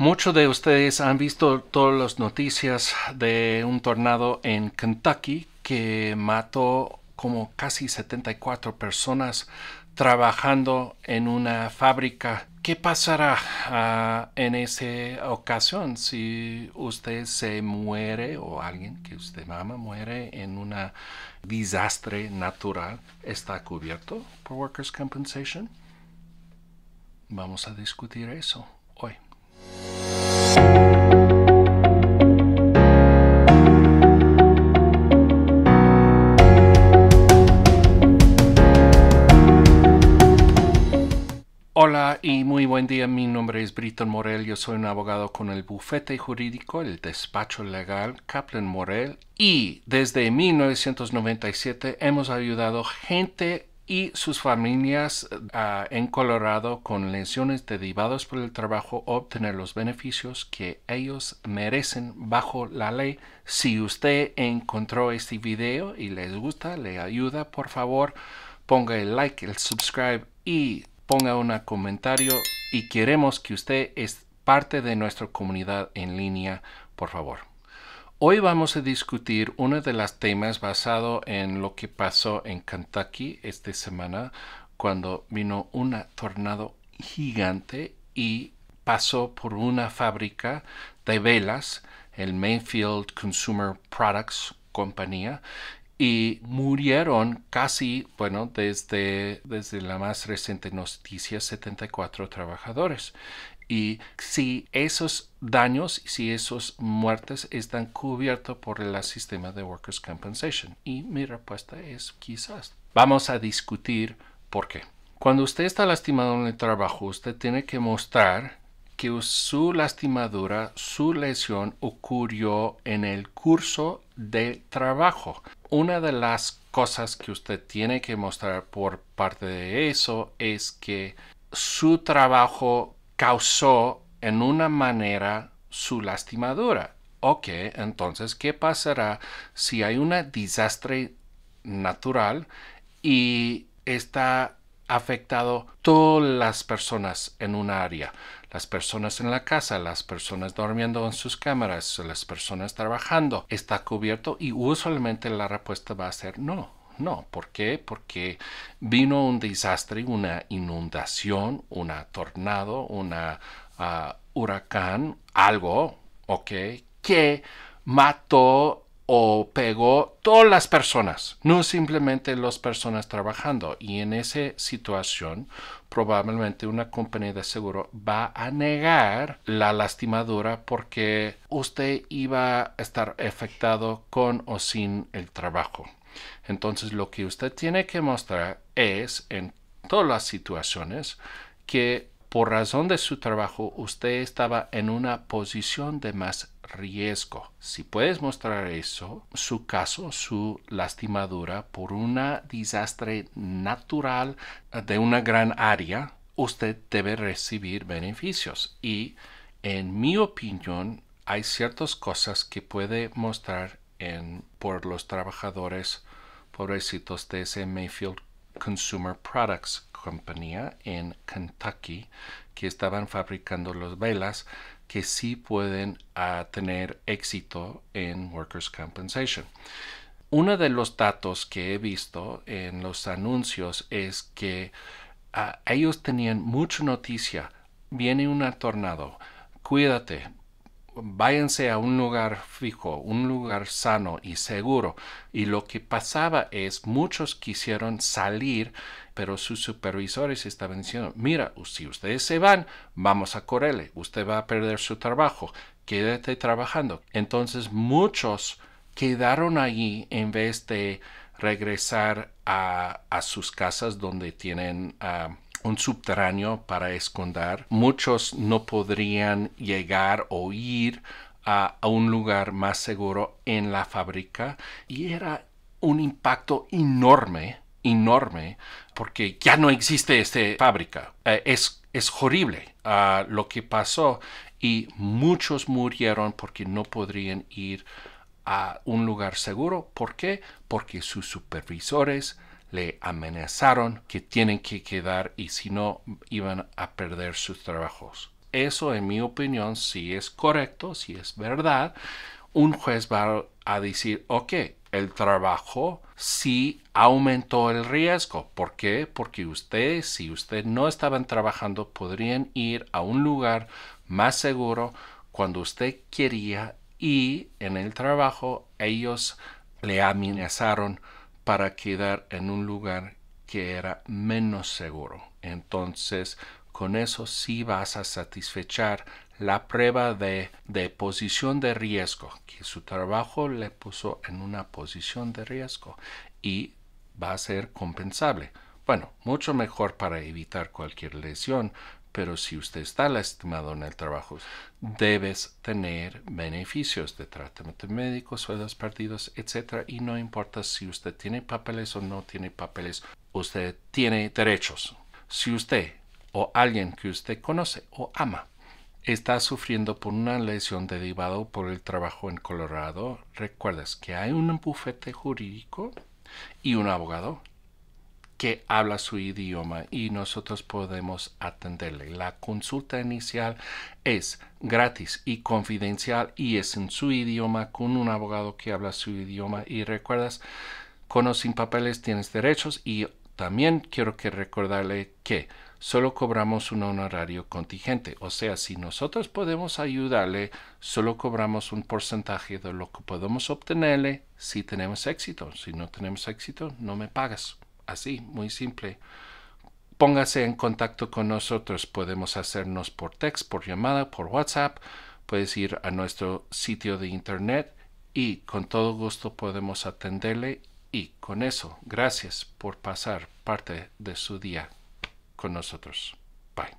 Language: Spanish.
muchos de ustedes han visto todas las noticias de un tornado en Kentucky que mató como casi 74 personas trabajando en una fábrica. ¿Qué pasará ah, en esa ocasión si usted se muere o alguien que usted ama muere en un desastre natural? ¿Está cubierto por Workers' Compensation? Vamos a discutir eso hoy. Hola y muy buen día. Mi nombre es Britton Morel. Yo soy un abogado con el bufete jurídico, el despacho legal Kaplan Morel. Y desde 1997 hemos ayudado gente y sus familias uh, en Colorado con lesiones derivadas por el trabajo a obtener los beneficios que ellos merecen bajo la ley. Si usted encontró este video y les gusta, le ayuda, por favor, ponga el like, el subscribe y ponga un comentario y queremos que usted es parte de nuestra comunidad en línea, por favor. Hoy vamos a discutir uno de los temas basado en lo que pasó en Kentucky esta semana cuando vino un tornado gigante y pasó por una fábrica de velas, el Mayfield Consumer Products Compañía, y murieron casi, bueno, desde, desde la más reciente noticia, 74 trabajadores. Y si esos daños, si esos muertes están cubiertos por el sistema de Workers' Compensation. Y mi respuesta es quizás. Vamos a discutir por qué. Cuando usted está lastimado en el trabajo, usted tiene que mostrar que su lastimadura, su lesión ocurrió en el curso del trabajo. Una de las cosas que usted tiene que mostrar por parte de eso es que su trabajo causó en una manera su lastimadura. Ok, entonces, ¿qué pasará si hay un desastre natural y está afectado todas las personas en un área? Las personas en la casa, las personas durmiendo en sus cámaras, las personas trabajando, está cubierto y usualmente la respuesta va a ser no. No, ¿por qué? Porque vino un desastre, una inundación, una tornado, una uh, huracán, algo, ¿ok? Que mató o pegó todas las personas, no simplemente las personas trabajando. Y en esa situación, probablemente una compañía de seguro va a negar la lastimadura porque usted iba a estar afectado con o sin el trabajo. Entonces, lo que usted tiene que mostrar es en todas las situaciones que por razón de su trabajo usted estaba en una posición de más riesgo. Si puedes mostrar eso, su caso, su lastimadura por un desastre natural de una gran área, usted debe recibir beneficios. Y en mi opinión, hay ciertas cosas que puede mostrar en, por los trabajadores pobrecitos de ese Mayfield Consumer Products compañía en Kentucky que estaban fabricando las velas que sí pueden ah, tener éxito en Workers' Compensation. Uno de los datos que he visto en los anuncios es que ah, ellos tenían mucha noticia. Viene un tornado. Cuídate, váyanse a un lugar fijo, un lugar sano y seguro. Y lo que pasaba es muchos quisieron salir, pero sus supervisores estaban diciendo, mira, si ustedes se van, vamos a correrle, usted va a perder su trabajo, quédate trabajando. Entonces muchos quedaron allí en vez de regresar a, sus casas donde tienen... Ah, un subterráneo para esconder. Muchos no podrían llegar o ir a, un lugar más seguro en la fábrica y era un impacto enorme, enorme, porque ya no existe esta fábrica. Eh, es, es horrible ah, lo que pasó y muchos murieron porque no podrían ir a un lugar seguro. ¿Por qué? Porque sus supervisores le amenazaron que tienen que quedar y si no iban a perder sus trabajos. eso en mi opinión, si es correcto, si es verdad, un juez va a decir, ok, el trabajo sí aumentó el riesgo. ¿Por qué? Porque usted, si usted no estaban trabajando, podrían ir a un lugar más seguro cuando usted quería y en el trabajo ellos le amenazaron para quedar en un lugar que era menos seguro. Entonces, con eso sí vas a satisfechar la prueba de, de, posición de riesgo, que su trabajo le puso en una posición de riesgo y va a ser compensable. Bueno, mucho mejor para evitar cualquier lesión, pero si usted está lastimado en el trabajo, debes tener beneficios de tratamiento médico, sueldos perdidos, etc. Y no importa si usted tiene papeles o no tiene papeles, usted tiene derechos. Si usted o alguien que usted conoce o ama está sufriendo por una lesión derivada por el trabajo en Colorado, recuerdas que hay un bufete jurídico y un abogado que habla su idioma y nosotros podemos atenderle. La consulta inicial es gratis y confidencial y es en su idioma con un abogado que habla su idioma y recuerdas, con o sin papeles tienes derechos y también quiero que recordarle que solo cobramos un honorario contingente. O sea, si nosotros podemos ayudarle, solo cobramos un porcentaje de lo que podemos obtenerle si tenemos éxito. Si no tenemos éxito, no me pagas. Así, muy simple. Póngase en contacto con nosotros. Podemos hacernos por text, por llamada, por WhatsApp. Puedes ir a nuestro sitio de internet y con todo gusto podemos atenderle. Y con eso, gracias por pasar parte de su día con nosotros. Bye.